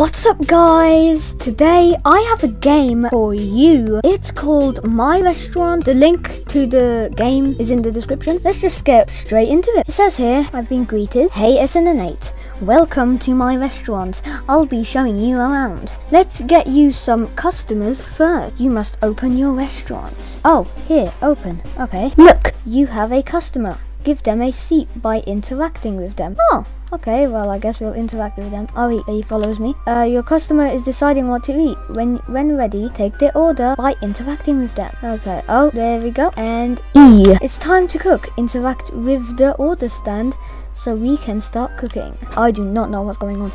What's up guys? Today I have a game for you. It's called My Restaurant. The link to the game is in the description. Let's just get straight into it. It says here, I've been greeted. Hey SN8, welcome to my restaurant. I'll be showing you around. Let's get you some customers first. You must open your restaurant. Oh, here, open. Okay. Look, you have a customer. Give them a seat by interacting with them. Oh, Okay, well, I guess we'll interact with them. Oh, he, he follows me. Uh, your customer is deciding what to eat. When when ready, take their order by interacting with them. Okay, oh, there we go. And E. It's time to cook. Interact with the order stand so we can start cooking. I do not know what's going on.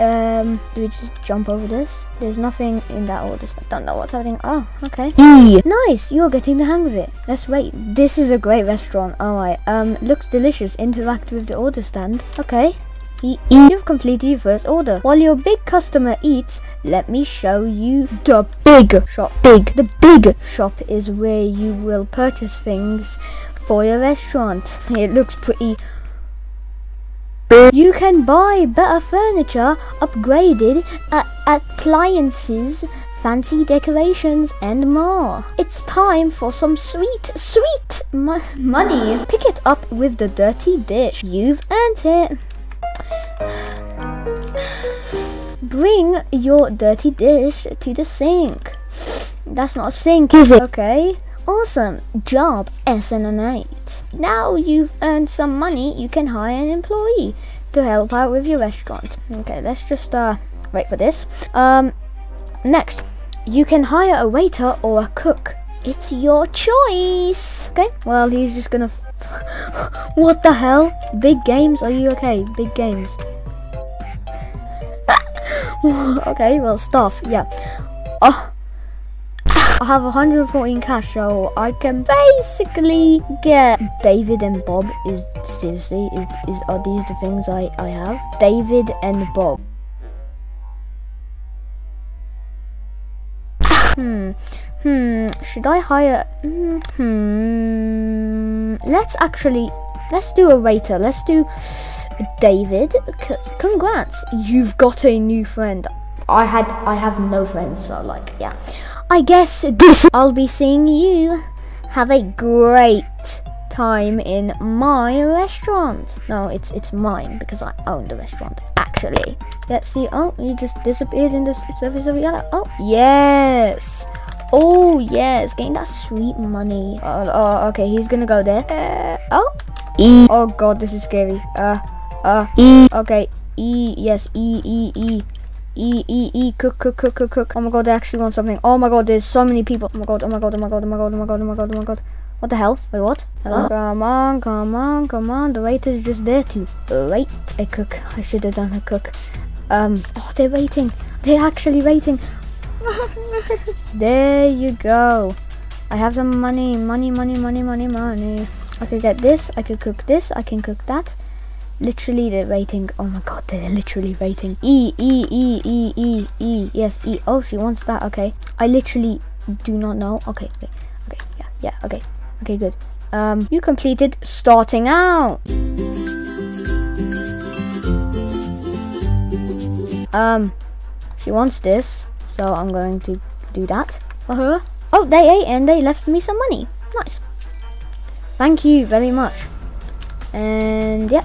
Um, do we just jump over this? There's nothing in that order. I don't know what's happening. Oh, okay. E. Nice, you're getting the hang of it. Let's wait. This is a great restaurant. Alright, um, looks delicious. Interact with the order stand. Okay. E. You've completed your first order. While your big customer eats, let me show you the big shop. Big. The big shop is where you will purchase things for your restaurant. It looks pretty you can buy better furniture, upgraded uh, appliances, fancy decorations, and more. It's time for some sweet, sweet mo money. Pick it up with the dirty dish. You've earned it. Bring your dirty dish to the sink. That's not a sink, is it? Okay. Awesome job, SN8. Now you've earned some money, you can hire an employee to help out with your restaurant. Okay, let's just uh, wait for this. Um, next, you can hire a waiter or a cook. It's your choice. Okay, well, he's just gonna... what the hell? Big games, are you okay? Big games. okay, well, stuff, yeah. Oh, I have 114 cash, so I can basically get David and Bob. Is seriously is, is are these the things I I have? David and Bob. Hmm. Hmm. Should I hire? Hmm. hmm. Let's actually let's do a waiter. Let's do David. C congrats, you've got a new friend. I had I have no friends, so like yeah. I guess this I'll be seeing you. Have a great time in my restaurant. No, it's it's mine because I own the restaurant. Actually, yeah. See, oh, he just disappears in the surface of yellow. Oh, yes. Oh yes, getting that sweet money. Oh, oh okay, he's gonna go there. Uh, oh, E. Oh god, this is scary. Uh, uh, E. Okay, E. Yes, E, E, E. E, E, E, cook, cook, cook, cook, cook. Oh my god, they actually want something. Oh my god, there's so many people. Oh my god, oh my god, oh my god, oh my god, oh my god, oh my god, oh my god. What the hell? Wait, what? Hello? Come on, come on, come on. The waiter's just there to wait a cook. I should have done a cook. Um, oh, they're waiting. They're actually waiting. there you go. I have some money, money, money, money, money, money. I could get this, I could cook this, I can cook that. Literally the rating. Oh my god, they're literally rating. E, E, E, E, E, E. Yes, E. Oh, she wants that. Okay. I literally do not know. Okay, okay, okay. Yeah, yeah, okay. Okay, good. Um, you completed starting out. Um, she wants this, so I'm going to do that for her. Oh, they ate and they left me some money. Nice. Thank you very much. And yeah,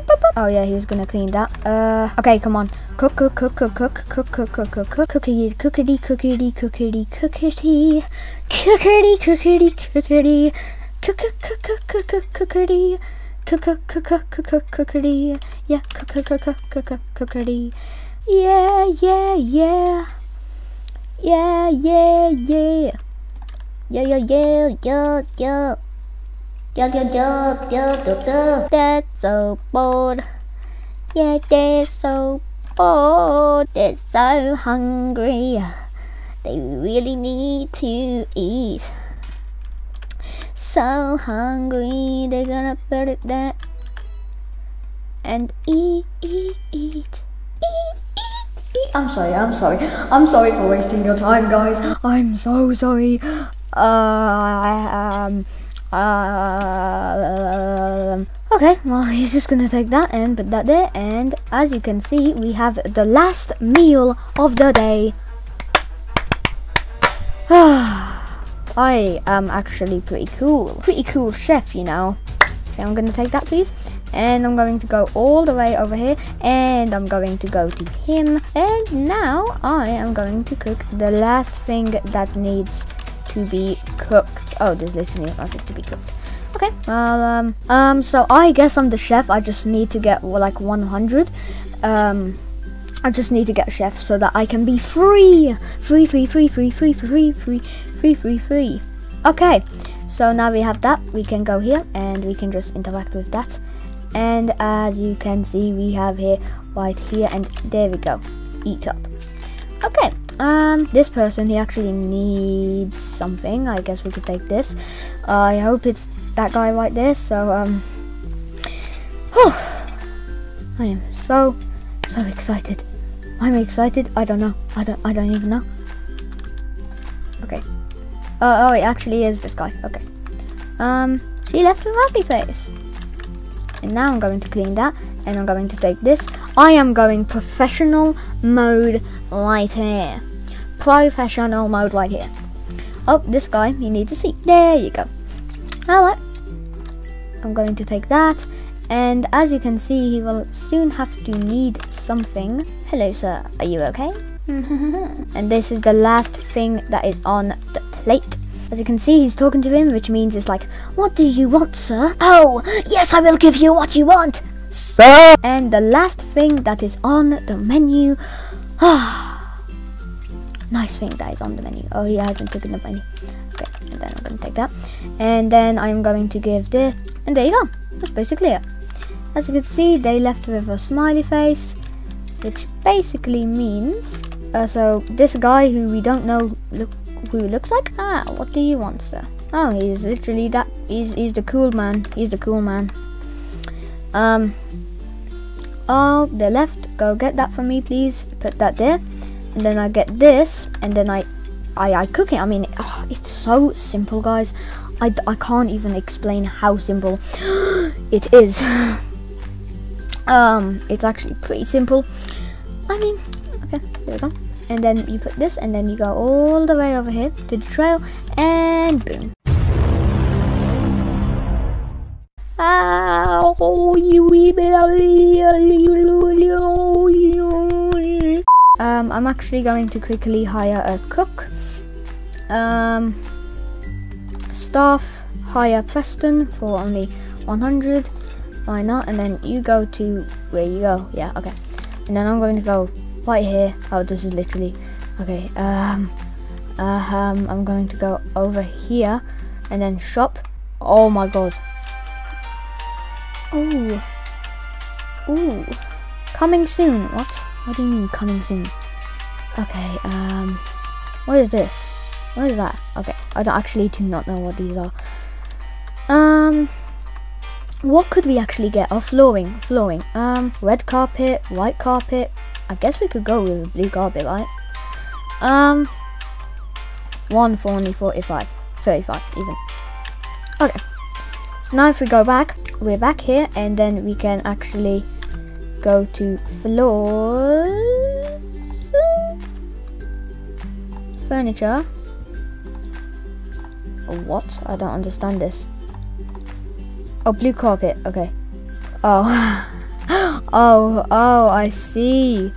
Oh yeah, he was gonna clean that. Uh, okay, come on. Cook, cook, cook, cook, cook, cook, cook, cook, cook, cook, cookity, cookity, cookity, cookity, cookity, cookity, cookity, cook, cook, cook, cook, cook, cook, cookity, cook, cook, cook, cook, cook, cook, cookity, yeah, cook, cook, cook, cook, cook, cook, cookity, yeah, yeah, yeah, yeah, yeah, yeah, yeah, yeah, yeah, yeah, yeah. Yo, yo, yo, yo, yo, yo. That's so bored. Yeah, they're so bored. They're so hungry. They really need to eat. so hungry, they're gonna put it there and eat, eat, eat, eat. I'm sorry, I'm sorry. I'm sorry for wasting your time, guys. I'm so sorry. Uh, um, um, okay, well, he's just gonna take that and put that there. And as you can see, we have the last meal of the day. I am actually pretty cool. Pretty cool chef, you know. Okay, I'm gonna take that, please. And I'm going to go all the way over here. And I'm going to go to him. And now I am going to cook the last thing that needs to be cooked. Oh, there's literally nothing to be cooked. Okay, well, um, um, so I guess I'm the chef. I just need to get well, like 100. Um, I just need to get chef so that I can be free, free, free, free, free, free, free, free, free, free, free. Okay, so now we have that. We can go here and we can just interact with that. And as you can see, we have here right here, and there we go. Eat up. Um, this person, he actually needs something. I guess we could take this. Uh, I hope it's that guy right there. So, um, whew, I am so, so excited. I'm excited. I don't know. I don't. I don't even know. Okay. Uh, oh, it actually is this guy. Okay. Um, she left with happy face. And now I'm going to clean that, and I'm going to take this. I am going professional mode right here. Professional mode right here. Oh, this guy, he needs a seat. There you go. Alright. I'm going to take that. And as you can see, he will soon have to need something. Hello, sir. Are you okay? and this is the last thing that is on the plate. As you can see, he's talking to him, which means it's like, What do you want, sir? Oh, yes, I will give you what you want, sir. And the last thing that is on the menu. Ah. Nice thing that is on the menu. Oh, he hasn't taken the menu. Okay, and then I'm going to take that. And then I'm going to give this. And there you go. That's basically it. As you can see, they left with a smiley face, which basically means. Uh, so this guy who we don't know look who looks like? Ah, what do you want, sir? Oh, he's literally that. He's he's the cool man. He's the cool man. Um. Oh, they left. Go get that for me, please. Put that there, then I get this, and then I, I, I cook it. I mean, oh, it's so simple, guys. I, I can't even explain how simple it is. um, it's actually pretty simple. I mean, okay, there we go and then you put this and then you go all the way over here to the trail and boom. I'm actually going to quickly hire a cook. Um, staff, hire Preston for only 100. Why not? And then you go to where you go. Yeah, okay. And then I'm going to go right here. Oh, this is literally okay. Um, uh, um, I'm going to go over here and then shop. Oh my god. Ooh, ooh, coming soon. What? What do you mean coming soon? Okay. Um, what is this? What is that? Okay, I don't actually do not know what these are. Um, what could we actually get? Oh, flooring, flooring. Um, red carpet, white carpet, I guess we could go with a blue carpet, right? Um, one for only 45, 35 even. Okay, so now if we go back, we're back here, and then we can actually go to floors, furniture. What? I don't understand this. Oh, blue carpet. Okay. Oh. Oh, oh, I see.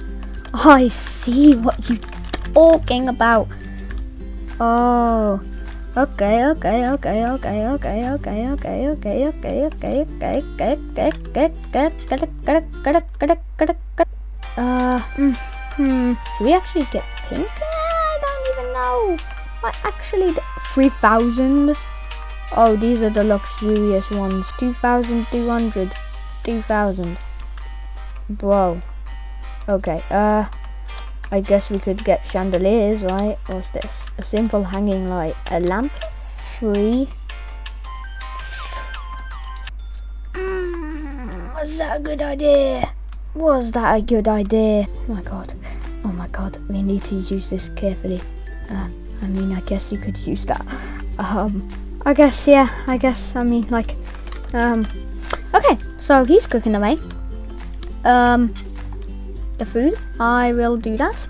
I see what you're talking about. Oh. Okay, okay, okay, okay, okay, okay, okay, okay, okay, okay, okay, okay, okay, okay, Uh, hmm, should we actually get pink? no! I actually 3,000. Oh, these are the luxurious ones. 2,200. 2,000. Bro. Okay, uh... I guess we could get chandeliers, right? What's this? A simple hanging light. A lamp? Free. Mm, was that a good idea? Was that a good idea? Oh my god. Oh my god. We need to use this carefully. Uh, I mean, I guess you could use that. Um, I guess, yeah. I guess, I mean, like, um, okay. So he's cooking away. Um, the food. I will do that.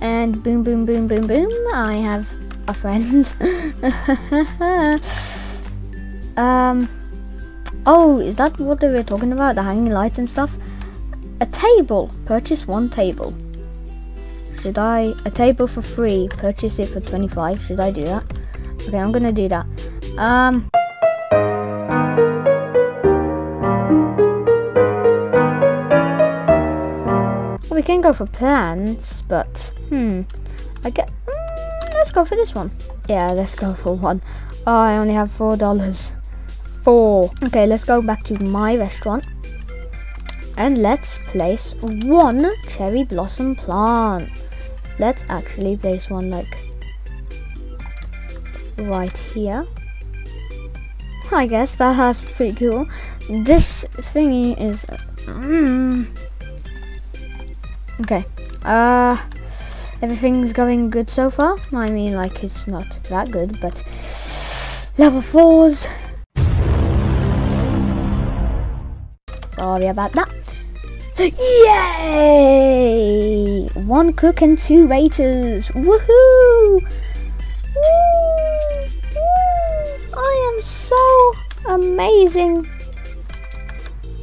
And boom, boom, boom, boom, boom. I have a friend. um, oh, is that what they were talking about? The hanging lights and stuff? A table. Purchase one table. Should I? A table for free. Purchase it for 25. Should I do that? Okay, I'm gonna do that. Um. We can go for plants, but hmm, I get. Mm, let's go for this one. Yeah, let's go for one. Oh, I only have four dollars. Four. Okay, let's go back to my restaurant. And let's place one cherry blossom plant. Let's actually place one like right here. I guess that has pretty cool. This thingy is. Mm, okay. Uh, everything's going good so far. I mean, like it's not that good, but level fours. Sorry about that. Yay! One cook and two waiters. Woohoo! I am so amazing.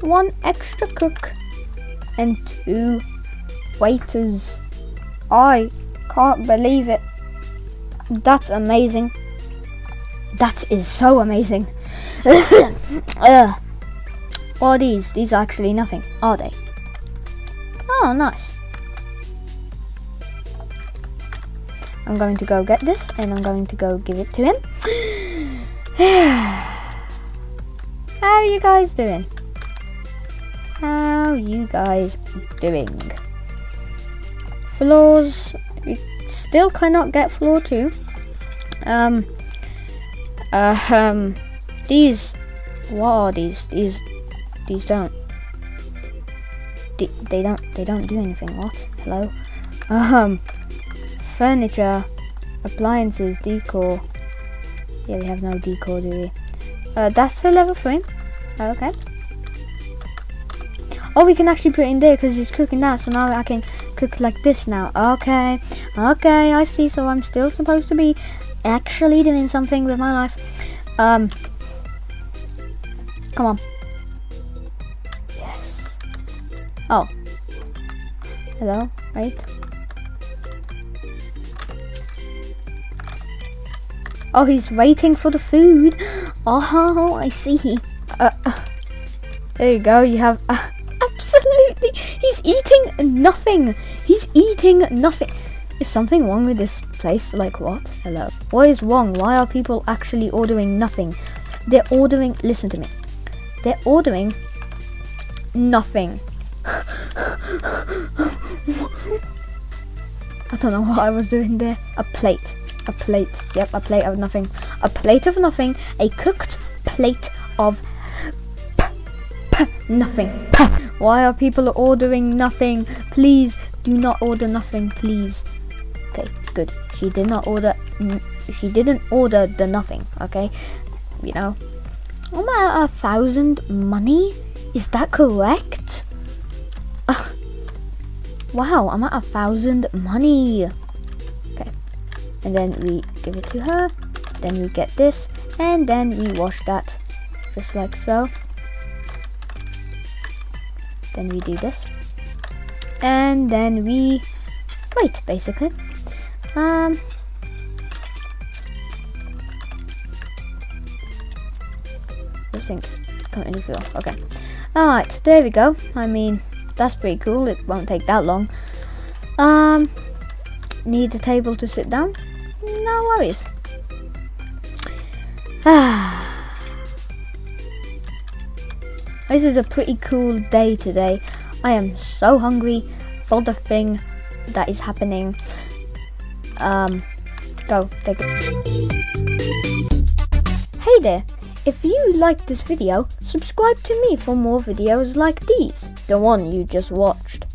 One extra cook and two waiters. I can't believe it. That's amazing. That is so amazing. uh, what are these? These are actually nothing, are they? Oh, nice. I'm going to go get this and I'm going to go give it to him. How are you guys doing? How you guys doing? Floors, we still cannot get floor two. Um, uh, um, these, what are these? These, these don't they don't they don't do anything. What? Hello? Um furniture, appliances, decor. Yeah, we have no decor, do we? Uh, that's a level three. Okay. Oh, we can actually put in there because he's cooking that. So now I can cook like this now. Okay. Okay, I see. So I'm still supposed to be actually doing something with my life. Um. Come on. Hello, right? Oh, he's waiting for the food. Oh, I see. Uh, uh, there you go. You have uh, absolutely. He's eating nothing. He's eating nothing. Is something wrong with this place? Like what? Hello. What is wrong? Why are people actually ordering nothing? They're ordering. Listen to me. They're ordering nothing. I don't know what I was doing there. A plate. A plate. Yep, a plate of nothing. A plate of nothing. A cooked plate of nothing. Why are people ordering nothing? Please do not order nothing, please. Okay, good. She did not order. She didn't order the nothing. Okay, you know. I'm at a thousand money. Is that correct? Wow, I'm at a thousand money. Okay. And then we give it to her. Then we get this. And then we wash that. Just like so. Then we do this. And then we wait, basically. Um, everything's coming to feel. Okay. Alright, there we go. I mean, that's pretty cool. It won't take that long. Um, need a table to sit down? No worries. This is a pretty cool day today. I am so hungry for the thing that is happening. Um, go, take it. Hey there. If you liked this video, subscribe to me for more videos like these, the one you just watched.